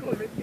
Grazie.